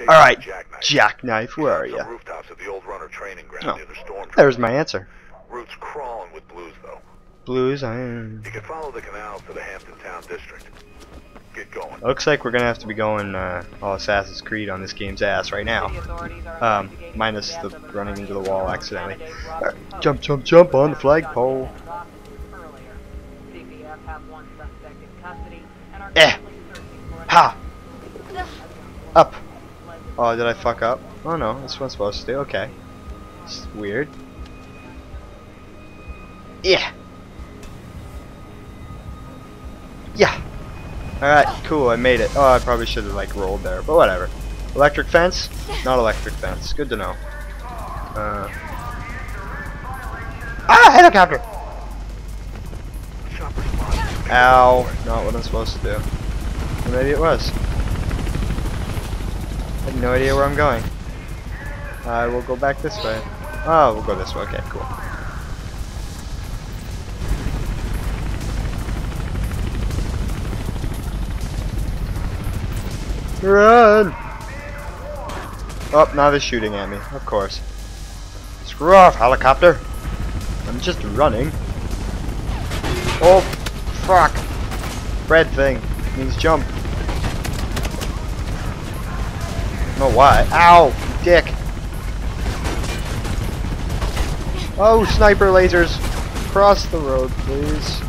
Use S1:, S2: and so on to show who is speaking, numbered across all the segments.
S1: All right,
S2: for Jackknife.
S1: Jackknife, where are
S2: Some
S1: you?
S2: rooftops of the old runner training ground
S1: Oh,
S2: near the storm.
S1: There's my answer.
S2: Route's crawling with blues, though.
S1: Blues, I...
S2: You can follow the canals to the Hampton Town District. Get going.
S1: Looks like we're gonna have to be going uh, all Assassin's Creed on this game's ass right now. Um, minus the running into the wall accidentally. Uh, jump, jump, jump on the flagpole. Eh. Ha! Up. Oh, did I fuck up? Oh no, that's what I'm supposed to do. Okay. It's weird. Yeah. Yeah. Alright, cool, I made it. Oh, I probably should have like rolled there, but whatever. Electric fence? Not electric fence. Good to know. Uh. Ah, helicopter! Ow, not what I'm supposed to do. Maybe it was. Have no idea where I'm going. I will go back this way. Oh, we'll go this way. Okay, cool. Run! Oh, now they're shooting at me, of course. Screw off, helicopter! I'm just running. Oh, fuck! Red thing means jump. No why? Ow! Dick! Oh, sniper lasers! Cross the road, please.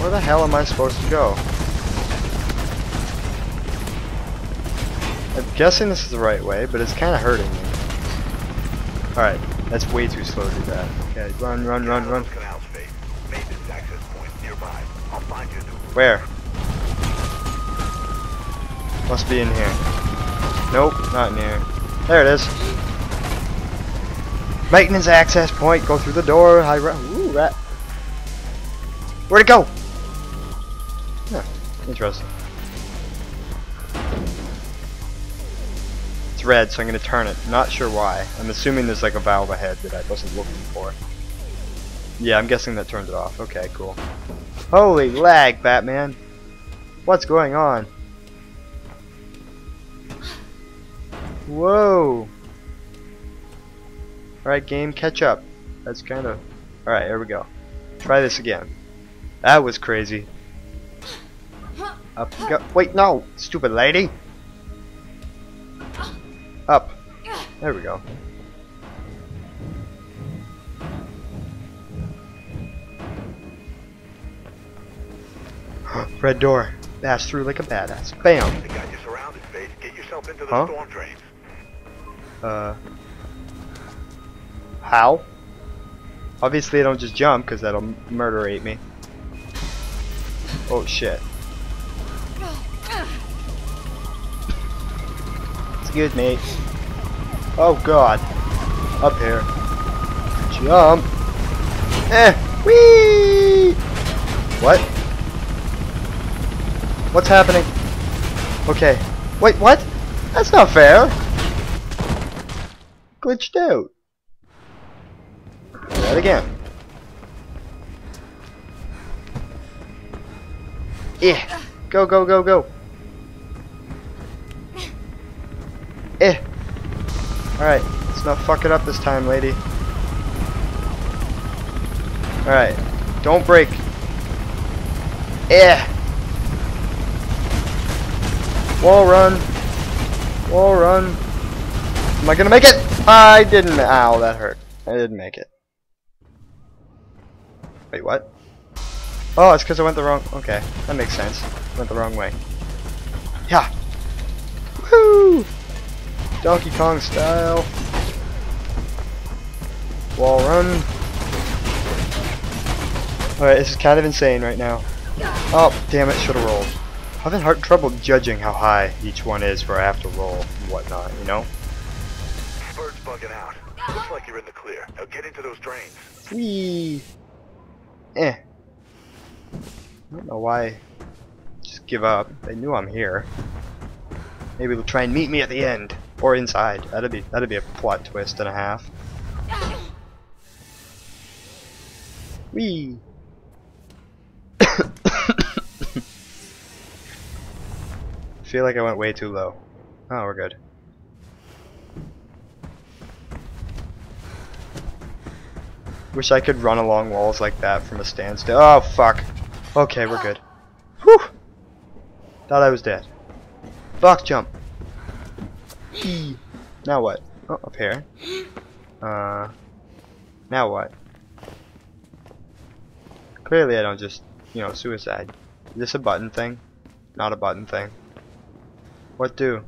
S1: Where the hell am I supposed to go? I'm guessing this is the right way, but it's kind of hurting me. Alright, that's way too slow to do that. Okay, run, run, run, run.
S2: Those
S1: Must be in here. Nope, not in here. There it is. Maintenance access point. Go through the door. High ra Ooh, rat. Where'd it go? Huh, interesting. It's red, so I'm gonna turn it. Not sure why. I'm assuming there's like a valve ahead that I wasn't looking for. Yeah, I'm guessing that turns it off. Okay, cool. Holy lag, Batman. What's going on? Whoa. Alright, game, catch up. That's kind of... Alright, here we go. Try this again. That was crazy. Up go. Wait, no! Stupid lady! Up. There we go. Red door. Pass through like a badass. Bam!
S2: They got you surrounded. Get yourself into the
S1: Huh?
S2: storm drains.
S1: Uh. How? Obviously I don't just jump because that'll murderate me. Oh shit. Excuse me. Oh god. Up here. Jump. Eh. Whee! What? What's happening? Okay. Wait, what? That's not fair. Glitched out. Try that again. Yeah. Go, go, go, go. Eh. Alright. Let's not fuck it up this time, lady. Alright. Don't break. Eh. Wall run. Wall run. Am I gonna make it? I didn't. Ow, that hurt. I didn't make it. Wait, what? Oh, it's because I went the wrong. Okay, that makes sense. Went the wrong way. Yeah. Woo! Donkey Kong style. Wall run. Alright, this is kind of insane right now. Oh, damn it, should have rolled. I'm having hard trouble judging how high each one is where I have to roll and whatnot, you know?
S2: Bird's bugging out. Looks like you're in the clear. Now get into those drains.
S1: Whee! Eh. I don't know why. Just give up. They knew I'm here. Maybe they'll try and meet me at the end. Or inside. That'd be that'd be a plot twist and a half. Whee! feel like I went way too low. Oh, we're good. Wish I could run along walls like that from a standstill. Oh, fuck. Okay, we're good. Whew! Thought I was dead. Box jump. Now what? Oh, up here. Uh. Now what? Clearly I don't just, you know, suicide. Is this a button thing? Not a button thing. What do?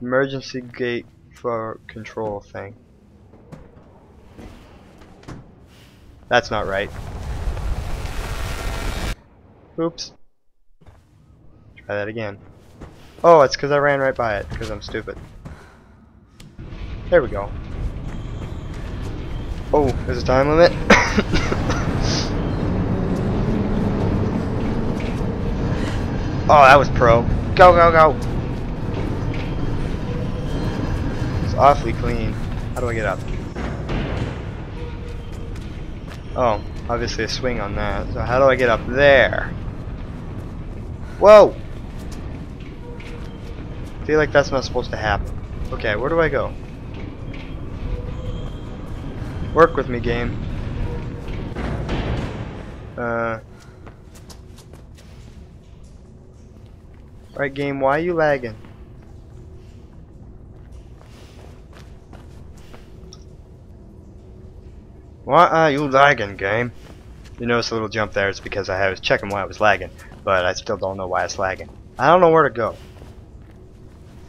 S1: Emergency gate for control thing. That's not right. Oops. Try that again. Oh, it's because I ran right by it, because I'm stupid. There we go. Oh, there's a time limit? oh, that was pro. Go, go, go! It's awfully clean. How do I get up? Oh, obviously a swing on that. So how do I get up there? Whoa! I feel like that's not supposed to happen. Okay, where do I go? Work with me, game. Uh. Right, game, why are you lagging? Why are you lagging, game? You notice a little jump there, it's because I was checking why I was lagging, but I still don't know why it's lagging. I don't know where to go.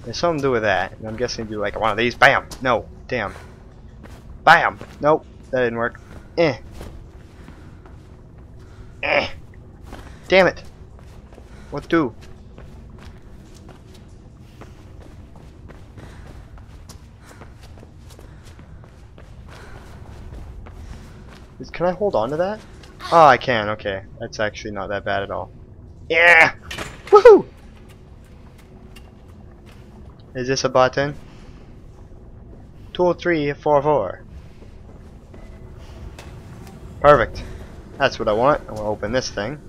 S1: There's something to do with that, and I'm guessing be like one of these. Bam! No, damn. Bam! Nope, that didn't work. Eh. Eh. Damn it. What do? Can I hold on to that? Oh, I can. Okay, that's actually not that bad at all. Yeah! Woohoo! Is this a button? Two, three, four, four. Perfect. That's what I want. I want to open this thing.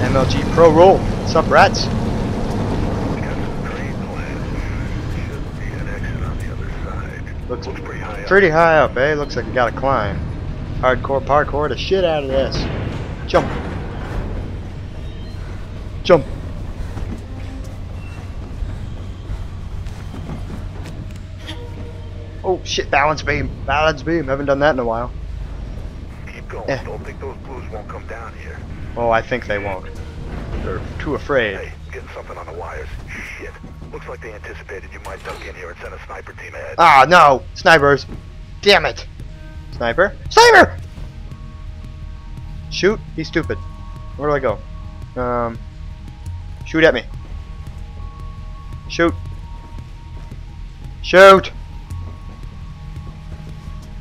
S1: MLG Pro Roll. What's up, rats? Looks
S2: Looks pretty high up.
S1: Pretty high up, eh? Looks like I gotta climb. Hardcore parkour the shit out of this. Jump. Jump. Oh shit, balance beam. Balance beam. Haven't done that in a while.
S2: Keep going.
S1: Eh.
S2: Don't think those blues won't come down here.
S1: Oh, I think they won't. They're too afraid.
S2: Hey, getting something on the wires. Shit. Looks like they anticipated you might duck in here and send a sniper team ahead.
S1: Ah, no! Snipers! Damn it! Sniper? Sniper! Shoot? He's stupid. Where do I go? Um. Shoot at me. Shoot. Shoot!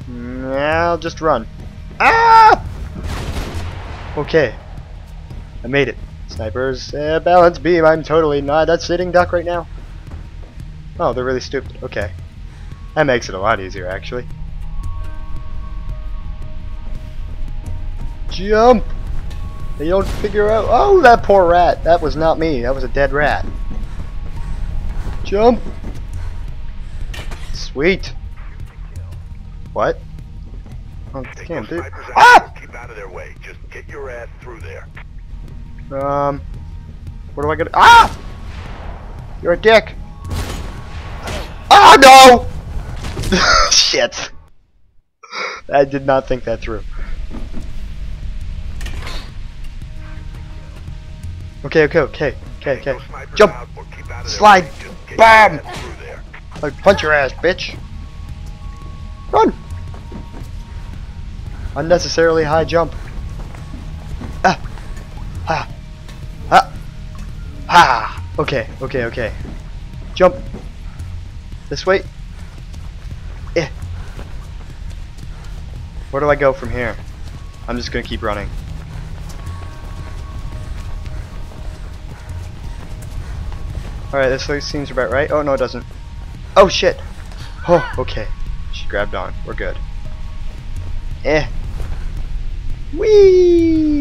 S1: I'll just run. Ah! Okay. I made it. Snipers, uh, balance beam. I'm totally not a sitting duck right now. Oh, they're really stupid. Okay. That makes it a lot easier, actually. Jump! They don't figure out. Oh, that poor rat. That was not me. That was a dead rat. Jump! Sweet. What? Oh, damn,
S2: those
S1: dude. Ah!
S2: Keep out of their way. Just get your ass through there.
S1: Um, where do I get? Ah! You're a dick. No! Shit. I did not think that through. Okay, okay, okay, okay, okay. Jump.
S2: out or keep out of their
S1: Slide. Bam.
S2: your ass through there.
S1: I punch your ass, bitch. Run. Unnecessarily high jump. Ah. Ha. Ha. Ha. Okay, okay, okay. Jump. This way? Eh. Where do I go from here? I'm just gonna keep running. Alright, this seems about right. Oh, no it doesn't. Oh, shit! Oh, okay. She grabbed on. We're good. Eh. Whee!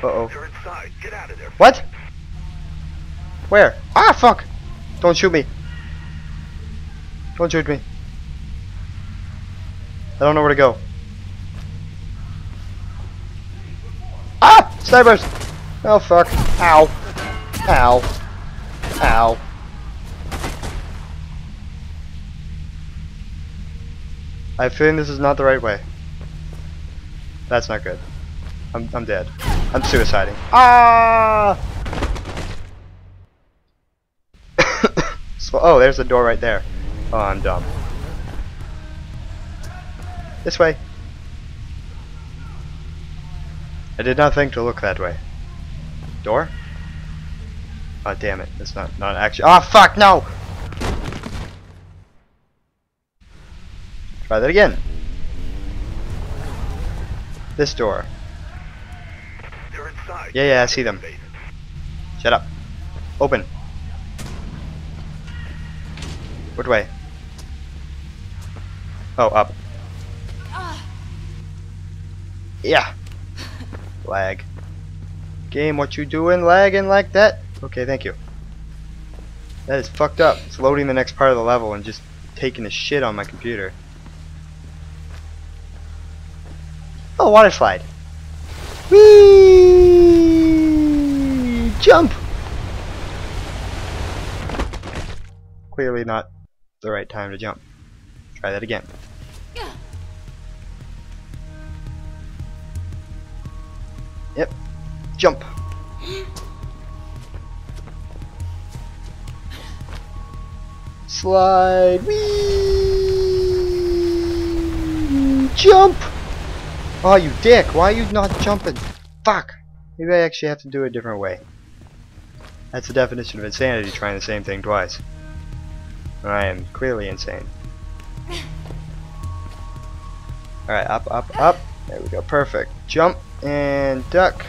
S2: Uh-oh.
S1: What? Where? Ah, fuck! Don't shoot me. Don't shoot me. I don't know where to go. Ah! Snipers! Oh, fuck. Ow. Ow. Ow. I have a feeling this is not the right way. That's not good. I'm, I'm dead. I'm suiciding. Ah! so, oh, there's the door right there. Oh, I'm dumb. This way. I did not think to look that way. Door? Oh, damn it. It's not, not actually. Oh, fuck, no! Try that again. This door.
S2: They're inside.
S1: Yeah, yeah, I see them. Shut up. Open. Which way? Oh, up. Yeah. Lag. Game, what you doing lagging like that? Okay, thank you. That is fucked up. It's loading the next part of the level and just taking a shit on my computer. Oh, water slide. Whee! Jump! Clearly not the right time to jump. Try that again. Yep. Jump. Slide. Whee! Jump! Oh, you dick! Why are you not jumping? Fuck! Maybe I actually have to do it a different way. That's the definition of insanity, trying the same thing twice. I am clearly insane. Alright, up, up, up. There we go, perfect. Jump and duck.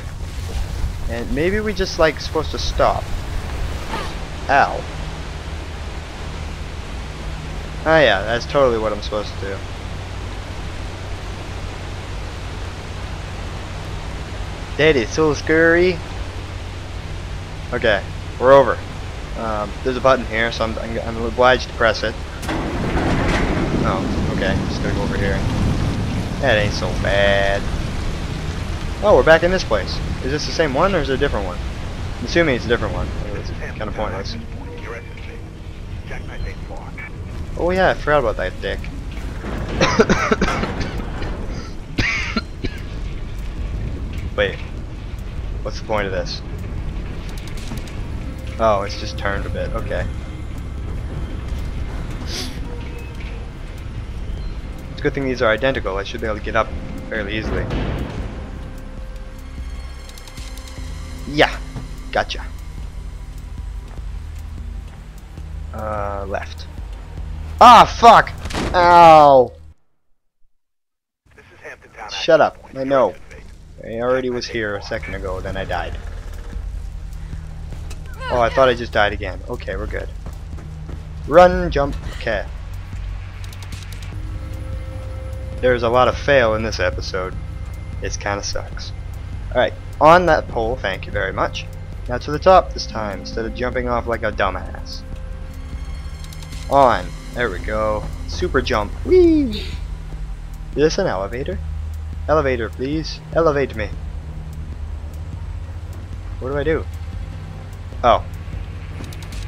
S1: And maybe we just like supposed to stop. Ow. Oh yeah, that's totally what I'm supposed to do. That is so scary. Okay, we're over. Um, there's a button here, so I'm, I'm, I'm obliged to press it. Oh, okay, just gonna go over here. That ain't so bad. Oh, we're back in this place. Is this the same one, or is it a different one? I'm assuming it's a different one. It's kind of pointless. Oh yeah, I forgot about that dick. Wait, what's the point of this? Oh, it's just turned a bit. Okay. It's a good thing these are identical. I should be able to get up fairly easily. Yeah, gotcha. Uh, left. Ah, fuck! Ow!
S2: This is Hampton Town.
S1: Shut up. I know.
S2: at the thing.
S1: I already was here a second ago, then I died. Oh, I thought I just died again. Okay, we're good. Run, jump, okay. There's a lot of fail in this episode. It kinda sucks. Alright, on that pole, thank you very much. Now to the top this time, instead of jumping off like a dumbass. On. There we go. Super jump. Whee! Is this an elevator? Elevator, please. Elevate me. What do I do? Oh.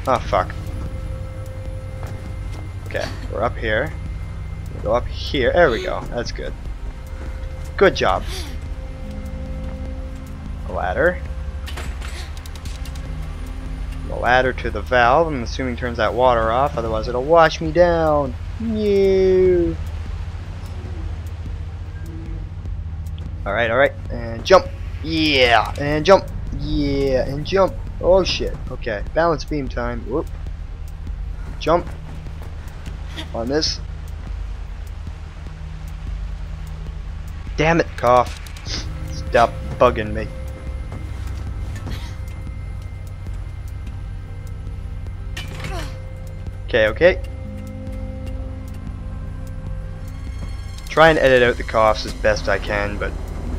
S1: Oh, fuck. Okay, we're up here. Go up here. There we go. That's good. Good job. A ladder. The ladder to the valve. I'm assuming turns that water off, otherwise it'll wash me down. No. Alright, alright. And jump. Yeah. And jump. Yeah. And jump. Oh shit. Okay. Balance beam time. Whoop. Jump. On this. Damn it, cough. Stop bugging me. Okay, okay. Try and edit out the coughs as best I can, but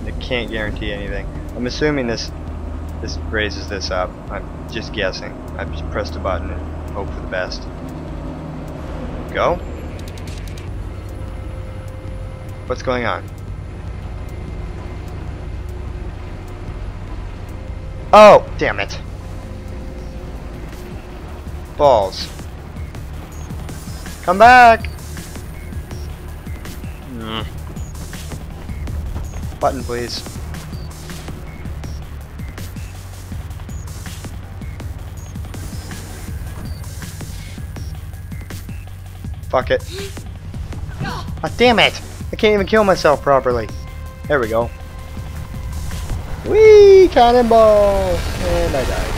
S1: I can't guarantee anything. I'm assuming this this raises this up. I'm just guessing. I've just pressed a button and hope for the best. Go. What's going on? Oh, damn it. Balls. Come back! Mm. Button, please. Fuck it. Ah, damn it! I can't even kill myself properly. There we go. Whee! Cannonball! And I died.